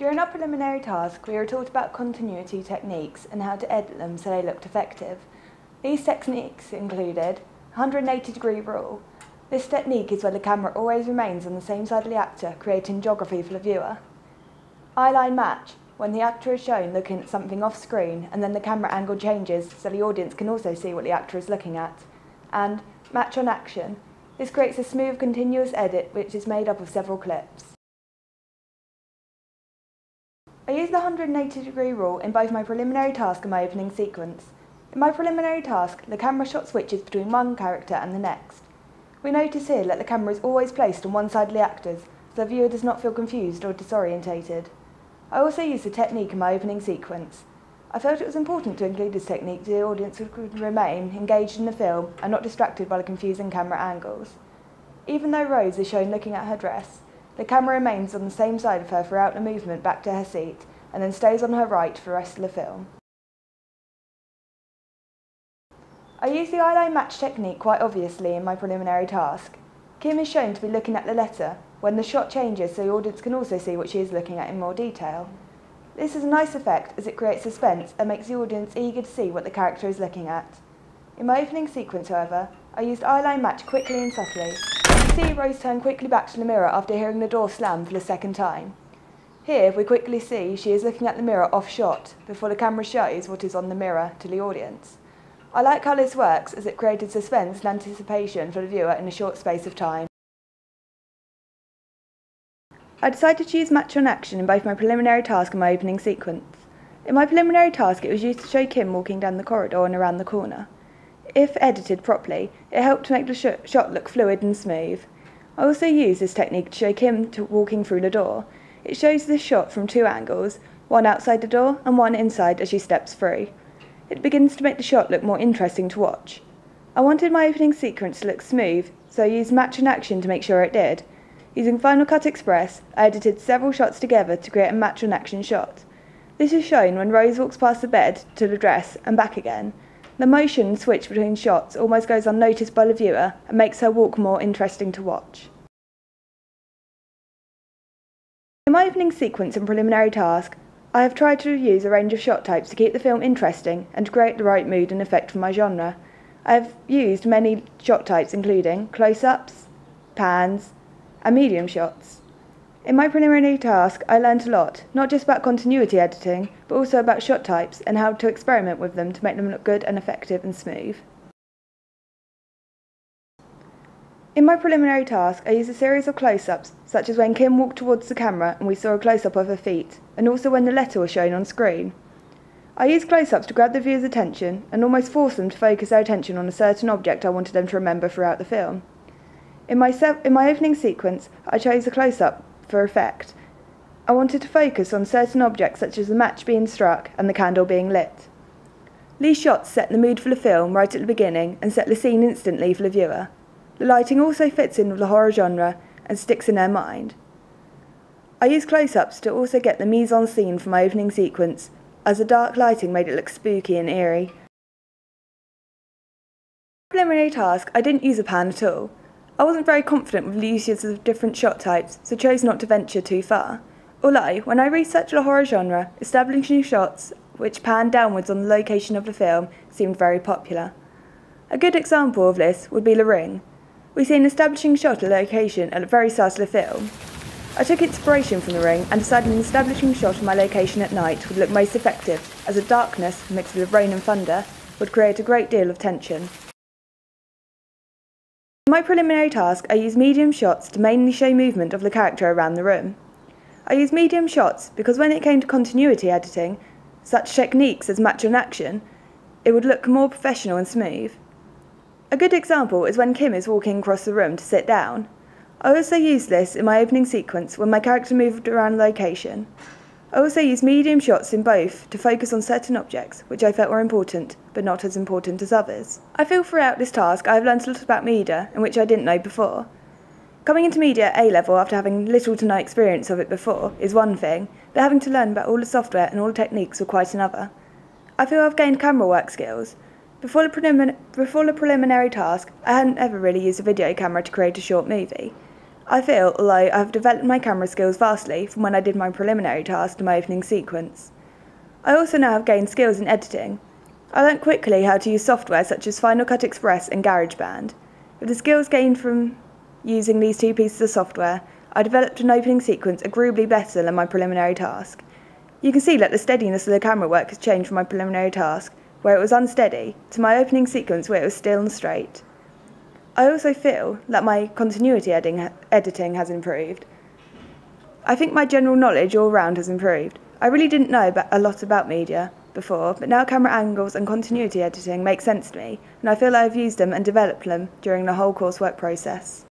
During our preliminary task, we were taught about continuity techniques and how to edit them so they looked effective. These techniques included 180 degree rule. This technique is where the camera always remains on the same side of the actor, creating geography for the viewer. Eyeline match, when the actor is shown looking at something off screen and then the camera angle changes so the audience can also see what the actor is looking at. And match on action. This creates a smooth continuous edit which is made up of several clips. Use the 180 degree rule in both my preliminary task and my opening sequence. In my preliminary task, the camera shot switches between one character and the next. We notice here that the camera is always placed on one side of the actors, so the viewer does not feel confused or disorientated. I also use the technique in my opening sequence. I felt it was important to include this technique so the audience would remain engaged in the film and not distracted by the confusing camera angles. Even though Rose is shown looking at her dress, the camera remains on the same side of her throughout the movement back to her seat and then stays on her right for the rest of the film. I use the eyeline match technique quite obviously in my preliminary task. Kim is shown to be looking at the letter when the shot changes so the audience can also see what she is looking at in more detail. This is a nice effect as it creates suspense and makes the audience eager to see what the character is looking at. In my opening sequence, however, I used eyeline match quickly and subtly. You see Rose turn quickly back to the mirror after hearing the door slam for the second time. Here, we quickly see she is looking at the mirror off shot before the camera shows what is on the mirror to the audience. I like how this works as it created suspense and anticipation for the viewer in a short space of time. I decided to use match on action in both my preliminary task and my opening sequence. In my preliminary task, it was used to show Kim walking down the corridor and around the corner. If edited properly, it helped to make the sh shot look fluid and smooth. I also used this technique to show Kim walking through the door. It shows this shot from two angles, one outside the door and one inside as she steps through. It begins to make the shot look more interesting to watch. I wanted my opening sequence to look smooth, so I used match and action to make sure it did. Using Final Cut Express, I edited several shots together to create a match and action shot. This is shown when Rose walks past the bed to the dress and back again. The motion switch between shots almost goes unnoticed by the viewer and makes her walk more interesting to watch. In my opening sequence and preliminary task, I have tried to use a range of shot types to keep the film interesting and to create the right mood and effect for my genre. I have used many shot types including close-ups, pans, and medium shots. In my preliminary task, I learned a lot, not just about continuity editing, but also about shot types and how to experiment with them to make them look good and effective and smooth. In my preliminary task, I used a series of close-ups, such as when Kim walked towards the camera and we saw a close-up of her feet, and also when the letter was shown on screen. I used close-ups to grab the viewer's attention and almost force them to focus their attention on a certain object I wanted them to remember throughout the film. In my, in my opening sequence, I chose a close-up for effect. I wanted to focus on certain objects such as the match being struck and the candle being lit. These shots set the mood for the film right at the beginning and set the scene instantly for the viewer. The lighting also fits in with the horror genre and sticks in their mind. I used close-ups to also get the mise-en-scene for my opening sequence, as the dark lighting made it look spooky and eerie. Preliminary task, I didn't use a pan at all. I wasn't very confident with the of different shot types, so chose not to venture too far. Although, when I researched the horror genre, establishing shots which pan downwards on the location of the film seemed very popular. A good example of this would be The Ring, we see an establishing shot of location at the very start of the film. I took inspiration from the ring and decided an establishing shot of my location at night would look most effective, as the darkness, mixed with rain and thunder, would create a great deal of tension. In my preliminary task, I use medium shots to mainly show movement of the character around the room. I use medium shots because when it came to continuity editing, such techniques as match on action, it would look more professional and smooth. A good example is when Kim is walking across the room to sit down. I also used this in my opening sequence when my character moved around location. I also used medium shots in both to focus on certain objects, which I felt were important, but not as important as others. I feel throughout this task I have learned a lot about media, in which I didn't know before. Coming into media at A level after having little to no experience of it before is one thing, but having to learn about all the software and all the techniques were quite another. I feel I've gained camera work skills, before the, prelimin- before the preliminary task, I hadn't ever really used a video camera to create a short movie. I feel, although I have developed my camera skills vastly from when I did my preliminary task to my opening sequence. I also now have gained skills in editing. I learnt quickly how to use software such as Final Cut Express and GarageBand. With the skills gained from using these two pieces of software, I developed an opening sequence agreeably better than my preliminary task. You can see that the steadiness of the camera work has changed from my preliminary task, where it was unsteady, to my opening sequence where it was still and straight. I also feel that my continuity editing has improved. I think my general knowledge all round has improved. I really didn't know a lot about media before, but now camera angles and continuity editing make sense to me, and I feel I have used them and developed them during the whole coursework process.